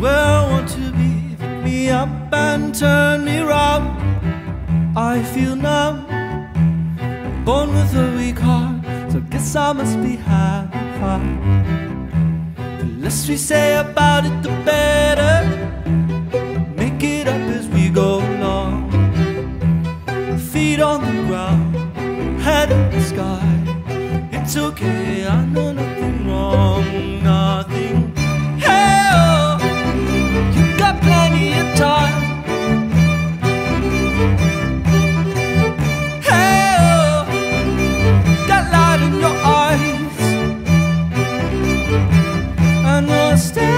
world want to be, me up and turn me round. I feel numb, born with a weak heart, so guess I must be half fun. The less we say about it, the better. Make it up as we go along. Feet on the ground, head in the sky. It's okay, I know. stay.